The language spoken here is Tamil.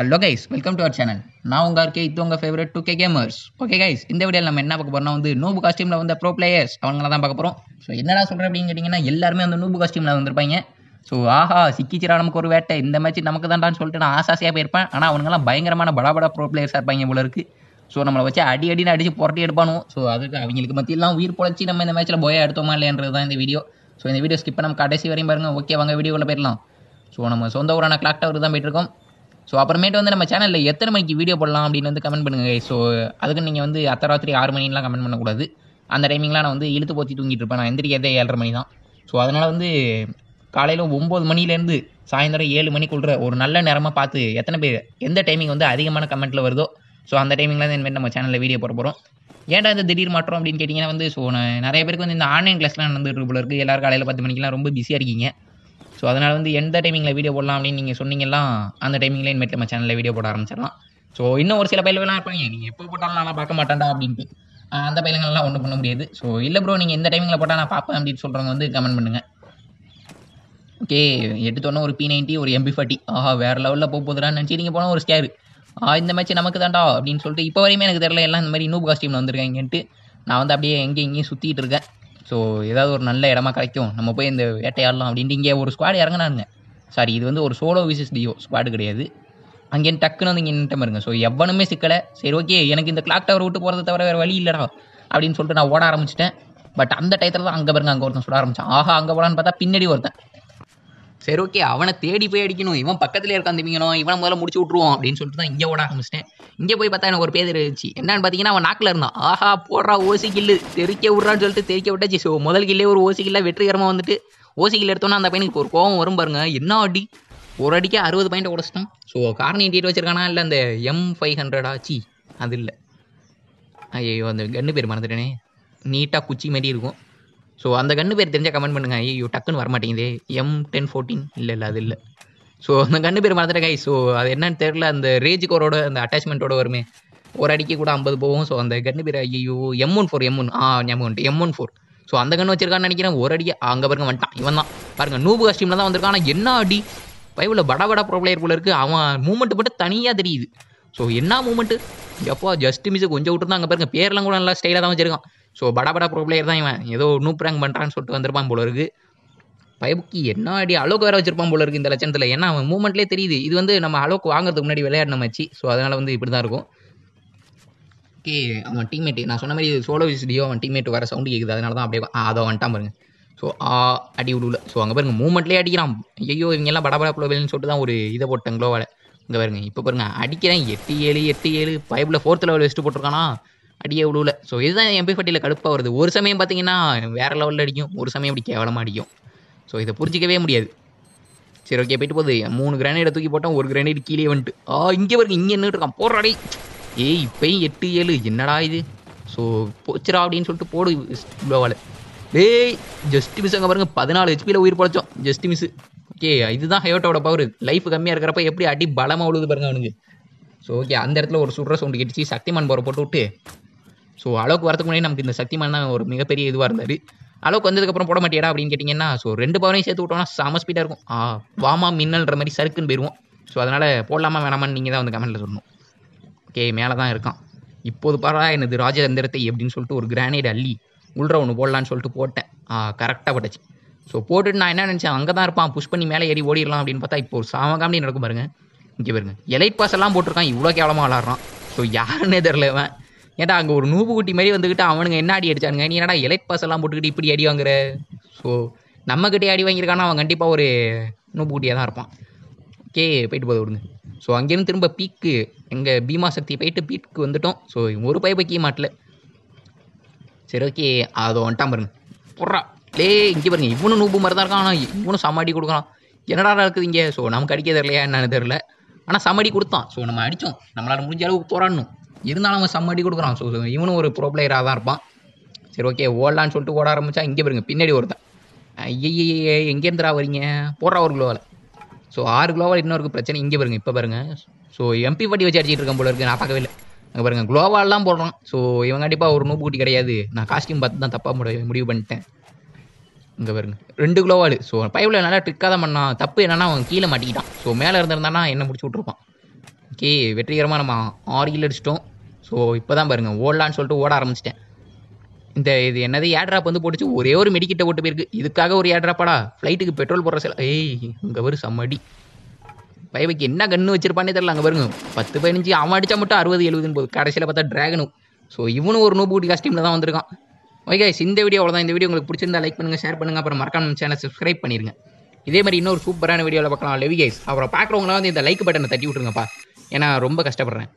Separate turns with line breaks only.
Hello guys welcome to our channel நான் உங்கள் இருக்கே இது உங்கள் favourite two K gamers okay guys இந்த வீடியோவில் நம்ம என்ன பார்க்க போறோம்னா வந்து நூபு காஸ்டியூமில் வந்த ப்ரோ பிளேயர்ஸ் அவங்கள தான் பார்க்க போகிறோம் ஸோ என்னடா சொல்கிறேன் அப்படின்னு கேட்டிங்கன்னா எல்லாருமே அந்த நூபு காஸ்டியூமில் வந்திருப்பாங்க. ஸோ ஆஹா சிக்கிச்சிரா நமக்கு ஒரு வேட்டை. இந்த மேட்ச் நமக்கு தான்டான்னு சொல்லிட்டு நான் ஆசாசியாக போயிருப்பேன். ஆனால் அவனுங்கெல்லாம் பயங்கரமான படாபடா ப்ரோ பிளேயர்ஸாக இருப்பாங்க போல இருக்குது ஸோ நம்மளை வச்சு அடி அடின்னு அடிச்சு புரட்டி எடுப்பானும் ஸோ அதுக்கு அவங்களுக்கு மத்தியெல்லாம் உயிர் பொழைச்சி நம்ம இந்த மேட்ச்சில் போயா எடுத்தோமா இல்லைன்றது தான் இந்த வீடியோ ஸோ இந்த வீடியோ ஸ்கிப் நம்ம கடைசி வரையும் பாருங்க. ஓகே வாங்க வீடியோவில் போயிடலாம். ஸோ நம்ம சொந்த ஊரான கிளாக் டவர் தான் போயிட்டு இருக்கோம். ஸோ அப்புறமேட்டு வந்து நம்ம சேனலில் எத்தனை மணிக்கு வீடியோ போடலாம் அப்படின்னு வந்து கமெண்ட் பண்ணுங்க ஸோ அதுக்கு நீங்கள் வந்து அத்தராத்திரி ஆறு மணிலாம் கமெண்ட் பண்ணக்கூடாது. அந்த டைமிங்லாம் நான் வந்து இழுத்து போத்தி தூங்கிட்டு இருப்பேன். நான் எந்திரிக்கிறதே ஏழரை மணி தான் ஸோ அதனால் வந்து காலையில் ஒம்பது மணிலேருந்து சாயந்தரம் ஏழு மணிக்குள்ள ஒரு நல்ல நேரமாக பார்த்து எத்தனை பேர் எந்த டைமிங் வந்து அதிகமான கமெண்ட்டில் வருதோ ஸோ அந்த டைமிங்கில் தான் இனிமேல் நம்ம சேனலில் வீடியோ போட போகிறோம் ஏன்டா இந்த திடீர் மாற்றம் அப்படின்னு கேட்டிங்கன்னா வந்து ஸோ நான் நிறைய பேருக்கு வந்து இந்த ஆன்லைன் கிளாஸ்லாம் நடந்துட்டு போல இருக்குது எல்லாரும் காலையில் பத்து மணிக்கெலாம் ரொம்ப பிஸியாக இருக்கீங்க. ஸோ அதனால் வந்து எந்த டைமிங்கில் வீடியோ போடலாம் அப்படின்னு நீங்கள் சொன்னீங்கன்னா அந்த டைமிங்கில் இனிமேல் நம்ம சேனலில் வீடியோ போட ஆரம்பிச்சிடலாம். ஸோ இன்னும் ஒரு சில பயில்கள்லாம் இருப்பாங்க. நீங்கள் எப்போ போட்டாலும் நான் பார்க்க மாட்டேன்டா அப்படின்ட்டு. அந்த பயிலங்கள்லாம் ஒன்றும் பண்ண முடியாது. ஸோ இல்லை ப்ரோ நீங்கள் எந்த டைமிங்கில் போட்டால் நான் பார்ப்பேன் அப்படின்னு சொல்கிறவங்க வந்து கமெண்ட் பண்ணுங்கள் ஓகே எடுத்தோன்னே ஒரு பி நைன்ட்டி ஒரு எம்பி ஃபார்ட்டி ஆஹா வேறு லெவலில் போக போதுடா நினச்சி நீங்கள் போனால் ஒரு ஸ்கேரு ஆ இந்த மேட்ச் நமக்கு தான்டா அப்படின்னு சொல்லிட்டு இப்போ வரையுமே எனக்கு தெரியல எல்லாம் இந்த மாதிரி நூப் காஸ்டியூமில் வந்திருக்காங்கன்ட்டு. நான் வந்து அப்படியே எங்கேயும் இங்கேயும் சுற்றிட்டு இருக்கேன். ஸோ ஏதாவது ஒரு நல்ல இடமா கிடைக்கும். நம்ம போய் இந்த வேட்டையாடலாம் அப்படின்ட்டு இங்கே ஒரு ஸ்குவாட் இறங்கினாருங்க சாரி இது வந்து ஒரு சோலோ விசஸ் டியோ ஸ்குவாடு கிடையாது. அங்கே டக்குன்னு வந்து இங்கே நின்ட்ட இருங்க ஸோ எவனுமே சிக்கலை. சரி ஓகே எனக்கு இந்த கிளாக் டவர் விட்டு போகிறத தவிர வேறு வழி இல்லைடா அப்படின்னு சொல்லிட்டு நான் ஓட ஆரம்பிச்சிட்டேன். பட் அந்த டயத்தில் தான் அங்கே பாருங்க அங்கே ஒருத்தன் சுட ஆரம்பிச்சான். ஆஹா அங்கே போகலான்னு பார்த்தா பின்னாடி ஒருத்தன். சரி ஓகே அவனை தேடி போய் அடிக்கணும். இவன் பக்கத்துல இருக்கான் திமிங்கணும் இவனை முதல்ல முடிச்சு விட்ருவோம் அப்படின்னு சொல்லிட்டு தான் இங்கே ஓட ஆரம்பிச்சிட்டேன். இங்கே போய் பார்த்தா எனக்கு ஒரு பேர் இருந்துச்சு. என்னன்னு பார்த்தீங்கன்னா அவன் நாக்கில் இருந்தான். ஆஹா போடுறா ஓசி கில்லு. தெரிக்க விட்றான்னு சொல்லிட்டு தெறிக்க விட்டாச்சு. ஸோ முதல் கில்லே ஒரு ஓசி கில்ல வெற்றிகரமாக வந்துட்டு ஓசி கில் எடுத்தோன்னா அந்த பையனுக்கு ஒரு கோவம் வரும் பாருங்க. என்ன அடி? ஒரு அடிக்கு அறுபது பாயிண்ட் உடச்சிட்டான் ஸோ காரணம் டீட் வச்சிருக்கானா? இல்லை அந்த எம் ஃபைவ் ஹண்ட்ரடா சி அது இல்லை. ஐயோ அந்த கன்று பேர் மறந்துட்டேனே. நீட்டாக குச்சி மாதிரி இருக்கும். ஸோ அந்த கன்று பேர் தெரிஞ்சால் கமெண்ட் பண்ணுங்க. ஐயோ டக்குன்னு வரமாட்டேங்குதே. எம் டென் ஃபோர்டீன் இல்லை இல்லை அது இல்லை. ஸோ அந்த கன்று பேர் மறந்துட்டேன் கை ஸோ அது என்னன்னு தெரியல. அந்த ரேஜ் கோரோட அந்த அட்டாச்மெண்ட்டோட வருமே. ஒரு அடிக்கு கூட ஐம்பது போகும். ஸோ அந்த கன்று பேர் ஐயோ M one four M one. ஆ ஞாபகம் எம் ஒன் ஃபோர் ஸோ அந்த கண்ணு வச்சிருக்கான்னு நினைக்கிறேன். ஒரு அடி அங்கே பாருங்க வந்துட்டான். இவன் தான். பாருங்க நூபு கஸ்டீமில் தான் வந்திருக்கான். ஆனால் என்ன அடி? பைபிளில் பட பட ப்ரோ பிளேயர் போல இருக்குது அவன் மூமெண்ட் மட்டும் தனியாக தெரியுது. ஸோ என்ன மூமெண்ட்டு எப்போ ஜஸ்ட் மிஸ் கொஞ்சம் விட்டுருந்தா அங்கே பாருங்க பேர்லாம் கூட நல்லா ஸ்டைலாக தான் வச்சிருக்கான். ஸோ படபட ப்ரோப்ளையர் ப்ரோ பிளேயர் தான் இவன். ஏதோ நூப் ரேங்க் பண்ணுறான்னு சொல்லிட்டு வந்திருப்பான் போல இருக்குது பயபுக்கி என்ன அடி அலோக் வேற வச்சிருப்பான் போல இருக்கு இந்த லட்சணத்தில். ஏன்னா அவன் மூமெண்ட்லேயே தெரியுது. இது வந்து நம்ம அலோக் வாங்குறதுக்கு முன்னாடி விளையாடின மச்சி. ஸோ அதனால வந்து இப்படி தான் இருக்கும். ஓகே அவன் டீம்மேட் நான் சொன்ன மாதிரி சோலோ விசிடியோ அவன் டீம்மேட் வர சவுண்டு கேட்குது அதனால தான் அப்படியே அதை வந்துட்டான் பாருங்க. ஸோ ஆ அடி விடுல ஸோ அங்கே பாருங்க மூமெண்ட்லேயே அடிக்கிறான். ஐயோ இவங்கெல்லாம் எல்லாம் புலவேல்னு சொல்லிட்டு தான் ஒரு இதை போட்டேன் க்ளோவால் இங்கே பாருங்க இப்போ பாருங்க அடிக்கிறேன். எட்டு ஏழு எட்டு ஏழு. பைப்பில் ஃபோர்த் லெவல் வச்சுட்டு போட்டிருக்கானா? அடியே விடுல ஸோ இதுதான் எம்பி ஃபட்டியில் கடுப்பாக வருது. ஒரு சமயம் பார்த்தீங்கன்னா வேறு லெவலில் அடிக்கும். ஒரு சமயம் அப்படி கேவலமாக அடிக்கும். ஸோ இதை புரிஞ்சிக்கவே முடியாது. சரி ஓகே போயிட்டு போகுது. மூணு கிரானைடை தூக்கி போட்டால் ஒரு கிரானைடு கீழே வந்துட்டு. ஆ இங்கே பாருங்க இங்கே நின்றுட்டு இருக்கான். போடுறாடி. ஏய் இப்பயும் எட்டு ஏழு. என்னடா இது? ஸோ போச்சுடா அப்படின்னு சொல்லிட்டு போடு க்ளோவால் டேய் ஜஸ்ட் மிஸ் அங்கே பாருங்க பதினாலு ஹெச்பியில் உயிர் பழச்சோம். ஜஸ்ட் மிஸ் ஓகே இதுதான் ஹயோட்டோட பவர் லைஃப் கம்மியாக இருக்கிறப்ப எப்படி அடி பலமாக உழுது பாருங்க அவனுக்கு. ஸோ ஓகே அந்த இடத்துல ஒரு சுடுற சவுண்டு கேட்டுச்சு. சக்திமான் போகிற போட்டு விட்டு. ஸோ அளவுக்கு வரதுக்கு முன்னாடி நமக்கு இந்த சக்திமான் தான் ஒரு மிகப்பெரிய இதுவாக இருந்தார். அளவுக்கு வந்ததுக்கப்புறம் போட மாட்டேடா அப்படின்னு கேட்டிங்கன்னா ஸோ ரெண்டு பவரையும் சேர்த்து விட்டோம்னா செம ஸ்பீடாக இருக்கும். வாமா மின்னல்ன்ற மாதிரி சருக்குன்னு போயிடுவோம் ஸோ அதனால் போடலாமா வேணாமான்னு நீங்கள் தான் வந்து கமெண்ட்டில் சொல்லணும். ஓகே மேலே தான் இருக்கான். இப்போது பாரா எனது ராஜதந்திரத்தை எப்படின்னு சொல்லிட்டு ஒரு கிரானைட் அள்ளி உள்ற ஒன்று போடலான்னு சொல்லிட்டு போட்டேன். கரெக்டாக பட்டுச்சு. ஸோ போட்டுட்டு நான் என்ன நினச்சேன் அங்கே தான் இருப்பான் புஷ் பண்ணி மேலே ஏறி ஓடிடலாம் அப்படின்னு பார்த்தா இப்போ ஒரு சாம காமெடி நடக்கும் பாருங்க. இங்கே பாருங்க எலைட் பாஸ் எல்லாம் போட்டிருக்கான் இவ்வளோ கேவலமாக விளாட்றான். ஸோ யாருன்னே தெரிலவன் ஏன்டா அங்கே ஒரு நூபு குட்டி மாதிரி வந்துக்கிட்டு அவனுங்க என்ன அடி அடிச்சானுங்க? நீ என்னடா எலைட் பாஸ் எல்லாம் போட்டுக்கிட்டு இப்படி அடி வாங்குற? ஸோ நம்மக்கிட்டே அடி வாங்கியிருக்கானா? அவன் கண்டிப்பாக ஒரு நூபு குட்டியாக தான் இருப்பான். ஓகே போயிட்டு போதும் விடுங்க. ஸோ அங்கேருந்து திரும்ப பீக்கு எங்கள் பீமா சக்தி போயிட்டு பீக்கு வந்துட்டோம். ஸோ ஒரு பைப்பை பைக்கிய மாட்டல. சரி ஓகே அதை வந்துட்டான் பாருங்க. போடுறா டே இங்கே பாருங்க இவனும் நூபு மாதிரி தான் இருக்கான். ஆனால் இவனும் சமாடி கொடுக்கலாம் என்னடா இருக்குது இங்கே? ஸோ நமக்கு அடிக்க தெரியலையா என்னன்னு தெரில ஆனால் சமாடி கொடுத்தான். ஸோ நம்ம அடித்தோம் நம்மளால் முடிஞ்ச அளவுக்கு போராடணும். இருந்தாலும் அவன் சம்மடி கொடுக்குறான். ஸோ இவனும் ஒரு ப்ரோ பிளேயராக தான் இருப்பான். சரி ஓகே ஓடலான்னு சொல்லிட்டு ஓட ஆரம்பிச்சா இங்கே பாருங்க பின்னாடி ஒருத்தன். ஐயே எங்கேருந்துடா வரீங்க? போடுறா ஒரு குளோவில் ஸோ ஆறு குளோவால் இன்னொரு பிரச்சனை இங்கே பாருங்க இப்போ பாருங்க. ஸோ எம்பி பட்டி வச்சு அடிச்சிட்டு இருக்கேன் போல இருக்கு நான் பார்க்கவே இல்லை. அங்கே பாருங்க குளோவால்லாம் போடுறான். ஸோ இவன் கண்டிப்பாக ஒரு நூப்பு குட்டி கிடையாது. நான் காஸ்டியூம் பார்த்து தான் தப்பாக முடிவு முடிவு பண்ணிட்டேன். இங்கே பாருங்க ரெண்டு குளோவால் ஸோ பைப்பில் நல்லா ட்ரிக்காக தான் பண்ணான். தப்பு என்னன்னா அவன் கீழே மாட்டிக்கிட்டான். ஸோ மேலே இருந்திருந்தானா என்ன முடிச்சு விட்ருப்பான் ஓகே வெற்றிகரமாக நம்ம ஆறியில் அடிச்சிட்டோம். ஸோ இப்போ தான் பாருங்கள் ஓடலான்னு சொல்லிட்டு ஓட ஆரம்பிச்சிட்டேன். இந்த இது என்னது ஏட்ராப் வந்து போட்டுச்சு ஒரே ஒரு மெடிக்கிட்ட போட்டு போயிருக்கு. இதுக்காக ஒரு ஏட்ராப்பாடா ஃப்ளைட்டுக்கு பெட்ரோல் போடுற சில ஏய் இங்கே வரும் சம்மடி பைபைக்கு என்ன கன்று வச்சிருப்பானே தெரில அங்கே பாருங்க. பத்து பதினஞ்சு அவன் அடித்தா மட்டும் அறுபது எழுபதுன்னு போகுது. கடைசியில் பார்த்தா ட்ராகனும் ஸோ இவனும் ஒரு நூபு குட்டி காஸ்டியூமில் தான் வந்திருக்கான். ஓகே இந்த வீடியோ அவ்வளோதான் இந்த வீடியோ உங்களுக்கு பிடிச்சிருந்தா லைக் பண்ணுங்கள் ஷேர் பண்ணுங்கள் அப்புறம் மறக்காம சேனல் சப்ஸ்கிரைப் பண்ணிருங்க. இதே மாதிரி இன்னொரு சூப்பரான வீடியோவில் பார்க்கலாம். லெவி கைஸ் அப்புறம் பார்க்குறவங்களாம் வந்து இந்த லைக் பட்டனை தட்டி விட்ருங்கப்பா ஏன்னா ரொம்ப கஷ்டப்படுறேன்.